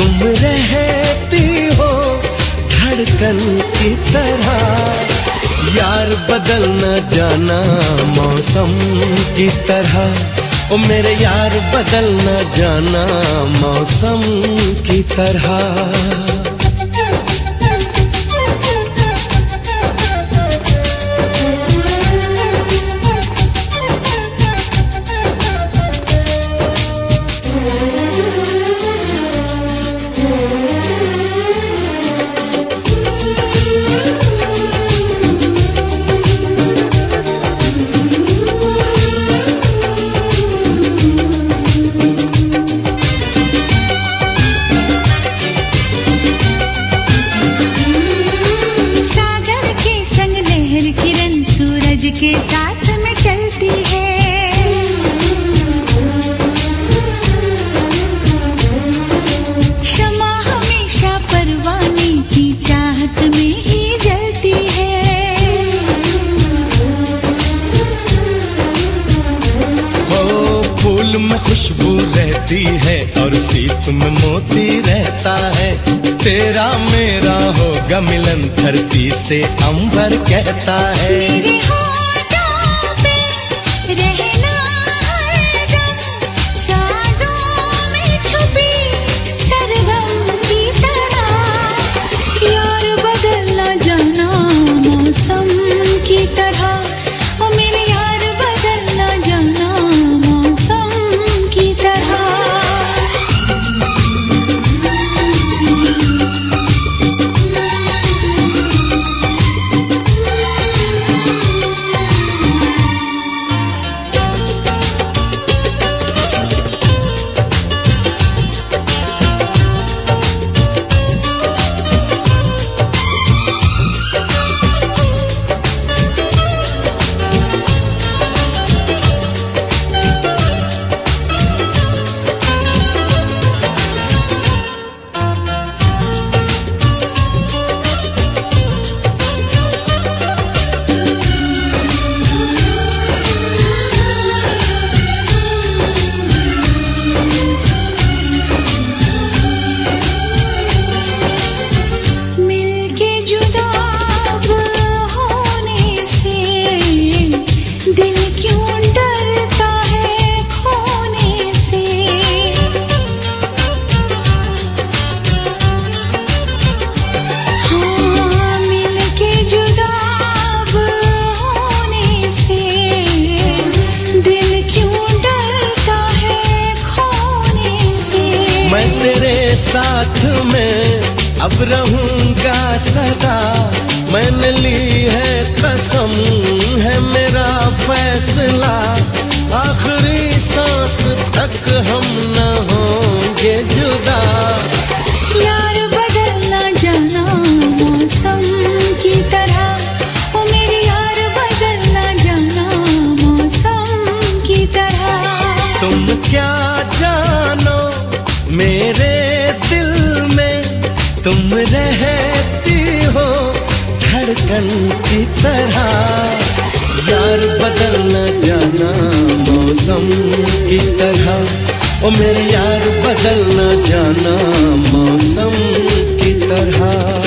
रहती हो धड़कन की तरह। यार बदल न जाना मौसम की तरह। ओ मेरे यार बदल न जाना मौसम की तरह। में खुशबू रहती है और सीत में मोती रहता है। तेरा मेरा होगा मिलन, धरती से अंबर कहता है। साथ में। अब रहूँगा सदा। मैंने ली है कसम, है मेरा फैसला। आखिरी सांस तक हम तुम रहती हो धड़कन की तरह। यार बदल न जाना मौसम की तरह। ओ मेरे यार, बदल न जाना मौसम की तरह।